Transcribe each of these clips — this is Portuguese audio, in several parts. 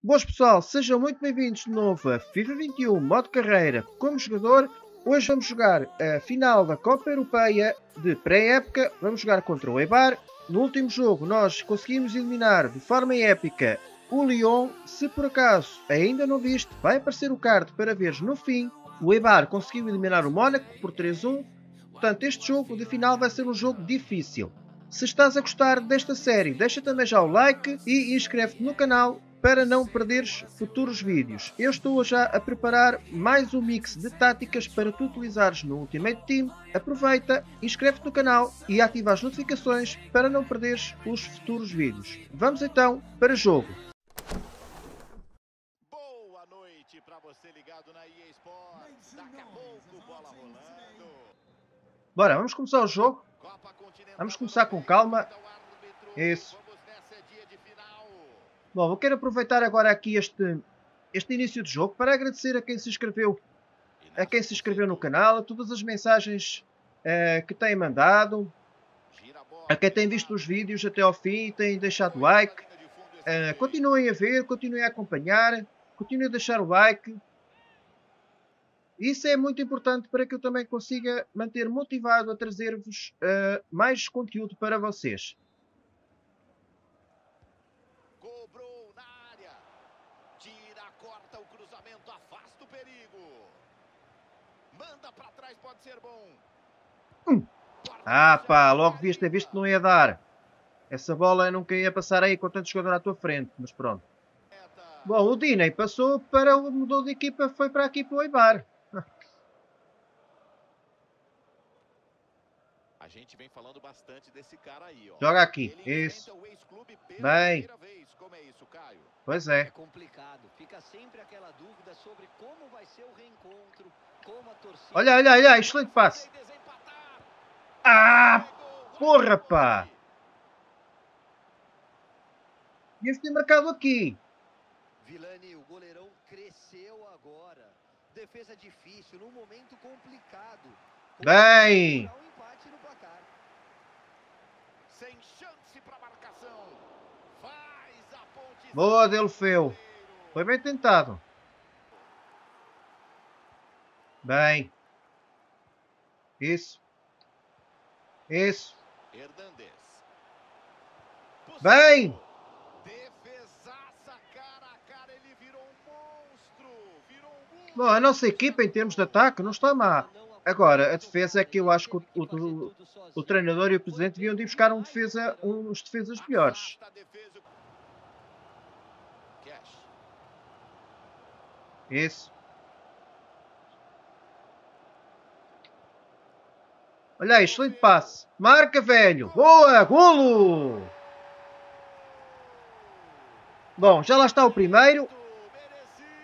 Boas pessoal, sejam muito bem-vindos de novo a FIFA 21 modo carreira como jogador. Hoje vamos jogar a final da Copa Europeia de pré-época. Vamos jogar contra o Eibar. No último jogo nós conseguimos eliminar de forma épica o Lyon. Se por acaso ainda não viste, vai aparecer o card para veres no fim. O Eibar conseguiu eliminar o Mónaco por 3-1. Portanto, este jogo de final vai ser um jogo difícil. Se estás a gostar desta série, deixa também já o like e inscreve-te no canal para não perderes futuros vídeos. Eu estou já a preparar mais um mix de táticas para tu utilizares no Ultimate Team. Aproveita, inscreve-te no canal e ativa as notificações para não perderes os futuros vídeos. Vamos então para o jogo. Boa noite para você ligado na EA Sports. Daqui a pouco, bola rolando. Bora, vamos começar o jogo. Vamos começar com calma. Então, Isso. Vamos nessa, é dia de final. Bom, eu quero aproveitar agora aqui este, este início de jogo para agradecer a quem se inscreveu, a quem se inscreveu no canal, a todas as mensagens eh, que têm mandado, a quem tem visto os vídeos até ao fim e tem deixado like. Eh, continuem a ver, continuem a acompanhar, continuem a deixar o like. Isso é muito importante para que eu também consiga manter motivado a trazer-vos eh, mais conteúdo para vocês. Corta o cruzamento, afasta o perigo. Manda para trás, pode ser bom. Corta Ah pá, logo devias ter visto que não ia dar. Essa bola nunca ia passar aí com tanto jogador à tua frente, mas pronto. Bom, o Diney passou para o mudou de equipa, foi para aqui para o Eibar. A gente vem falando bastante desse cara aí, ó. Joga aqui, Ele isso. Bem. vez. Como é isso, Caio? Pois É é. complicado, fica sempre aquela dúvida sobre como vai ser o reencontro, como a torcida... Olha, olha, olha, excelente passe. Ah, porra, pá. Rodrigo. devias ter marcado aqui. Vilani, o goleirão cresceu agora. Defesa difícil, num momento complicado. Bem. Boa, Delfeu. Foi bem tentado. Bem. Isso. Isso. Bem. Bom, a nossa equipa em termos de ataque não está má. Agora, a defesa é que eu acho que o, o- o treinador e o presidente deviam de buscar um defesa, uns defesas melhores. Isso. Olha aí, excelente passe. Marca, velho. Boa, golo. Bom, já lá está o primeiro.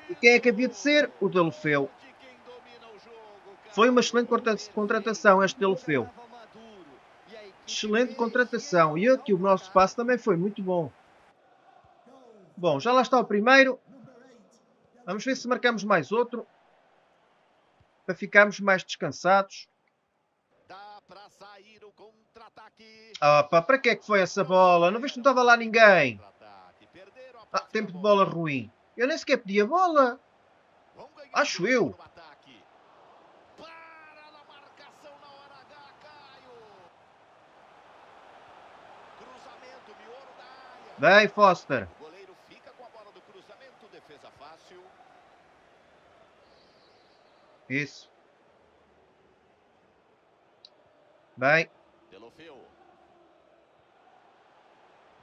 E quem é que havia de ser? O Delofeu. De quem domina o jogo, cara. Foi uma excelente contra- contratação este Delofeu. Excelente contratação. E aqui o nosso passe também foi muito bom. Bom, já lá está o primeiro. Vamos ver se marcamos mais outro. Para ficarmos mais descansados. Dá pra sair o contra-ataque. Ah, para que é que foi essa bola? Não viste que não estava lá ninguém? Ah, tempo de bola ruim. Eu nem sequer pedi a bola. Acho eu. jogo no ataque. Para na marcação na hora H, Caio. Cruzamento, miolo da área. Bem, Foster. O goleiro fica com a bola do cruzamento, defesa fácil. Isso. Bem, Delofeu.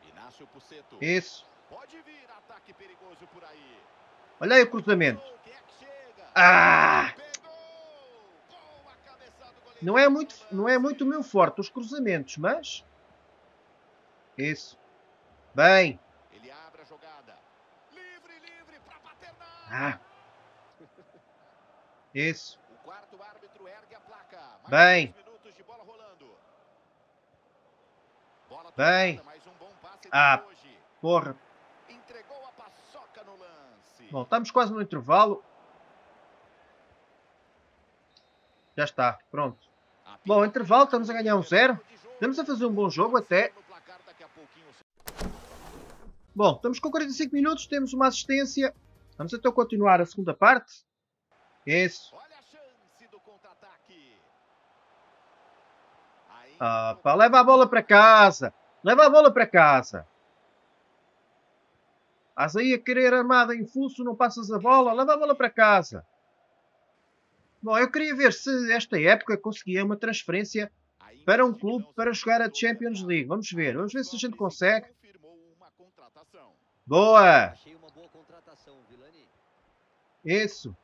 Inácio Puceto. isso. Pode vir ataque perigoso por aí. Olha aí o cruzamento. É? Ah! Não é muito, não é muito meu forte os cruzamentos, mas... Isso. Bem. Ele abre a jogada. Livre, livre para bater na área. Ah. Isso. O quarto árbitro ergue a placa. Mais Bem. minutos de bola rolando. Bola Bem. mais um bom passe Ah. hoje. Porra. Entregou a paçoca no lance. Bom, estamos quase no intervalo. Já está. Pronto. Bom, intervalo. Estamos a ganhar um zero. Estamos a fazer um bom jogo até. No placar daqui a pouquinho. Bom, estamos com 45 minutos, temos uma assistência. Vamos então continuar a segunda parte. Isso. Do contra-ataque. Ah, pá, leva a bola para casa. Leva a bola para casa. Estás aí a querer armada em fuso, não passas a bola. Leva a bola para casa. Bom, eu queria ver se esta época conseguia uma transferência para um clube para jogar a Champions League. Vamos ver. Vamos ver se a gente consegue. Boa! Achei uma boa contratação, Vilani. Isso.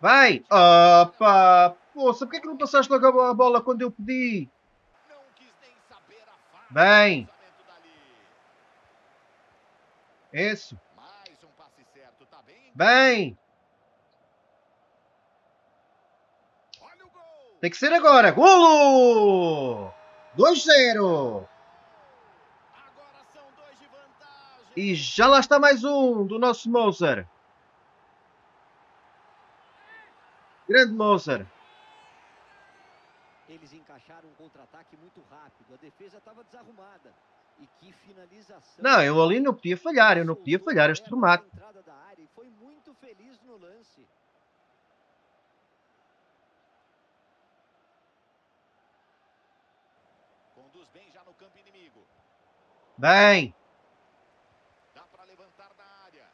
Vai! Opa! Poxa, porquê que não passaste logo a bola quando eu pedi? Bem. Isso. Bem. Tem que ser agora. Golo! 2-0. E já lá está mais um do nosso Moser. Grande Moser. Eles encaixaram um contra-ataque muito rápido. A defesa estava desarrumada. E que finalização. Não, eu ali não podia falhar. Eu não podia falhar este remate. Foi muito feliz no lance. Conduz bem já no campo inimigo. Bem. Dá para levantar na área.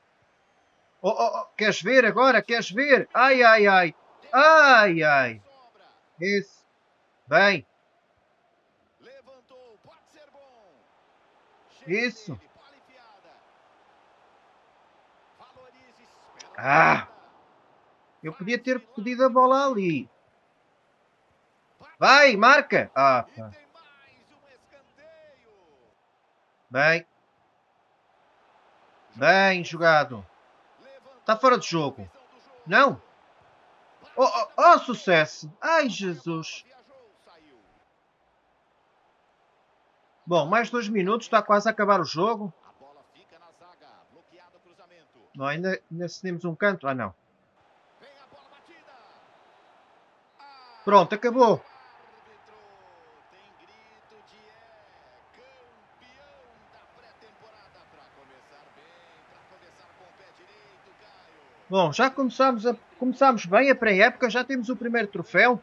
Oh, oh, Queres ver agora? Queres ver? Ai, ai, ai. Ai, ai. Isso. Bem. Isso. Ah. Eu podia ter pedido a bola ali. Vai, marca. Ah, pá. escanteio. Bem. Bem jogado. Está fora de jogo. Não? Oh, oh, oh, sucesso. Ai, Jesus. Bom, mais dois minutos. Está quase a acabar o jogo. Não, ainda, temos um canto. Ah, não. Pronto, acabou. árbitro, tem grito de é campeão da pré-temporada para começar bem, para começar com o pé direito, Caio. Bom, já começamos, a, bem a pré-época. Já temos o primeiro troféu.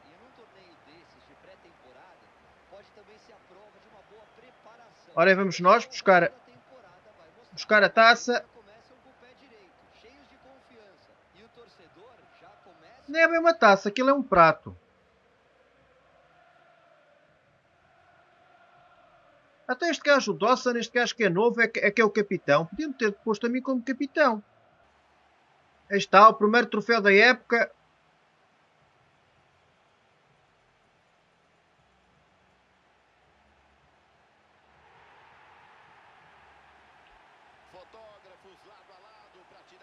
Ora, aí vamos nós buscar, buscar a taça. Nem é bem uma taça, aquilo é um prato. Até este gajo, o Dawson, este gajo que é novo, é que é, que é o capitão. Podiam ter posto a mim como capitão. Está, o primeiro troféu da época.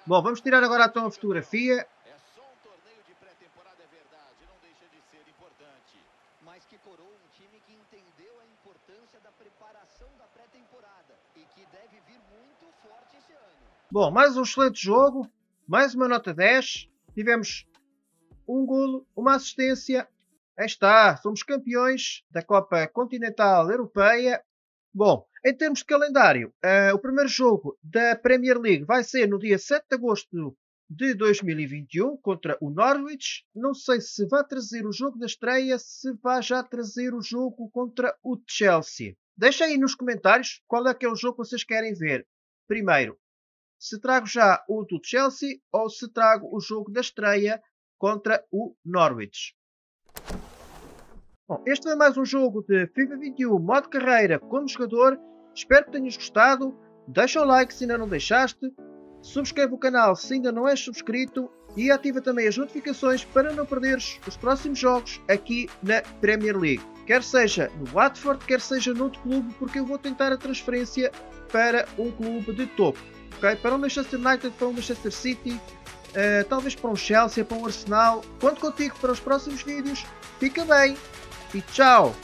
Bom, vamos tirar agora então a fotografia. É só um torneio de pré-temporada, é verdade, não deixa de ser importante. mas que um time que entendeu a importância da preparação da pré-temporada e que deve vir muito forte esse ano. Bom, mais um excelente jogo. Mais uma nota 10. Tivemos um golo, uma assistência. Aí está, somos campeões da Copa Continental Europeia. Bom, em termos de calendário, eh, o primeiro jogo da Premier League vai ser no dia 7 de agosto de 2021 contra o Norwich. Não sei se vai trazer o jogo da estreia, se vai já trazer o jogo contra o Chelsea. Deixa aí nos comentários qual é que é o jogo que vocês querem ver. Primeiro, se trago já o do Chelsea ou se trago o jogo da estreia contra o Norwich. Bom, este foi mais um jogo de FIFA 21 modo carreira como jogador. Espero que tenhas gostado. Deixa o like se ainda não deixaste. Subscreve o canal se ainda não és subscrito. E ativa também as notificações para não perderes os próximos jogos aqui na Premier League. Quer seja no Watford, quer seja noutro clube, porque eu vou tentar a transferência para um clube de topo. Ok? Para o Manchester United, para o Manchester City, eh, talvez para um Chelsea, para um Arsenal. Conto contigo para os próximos vídeos. Fica bem e tchau!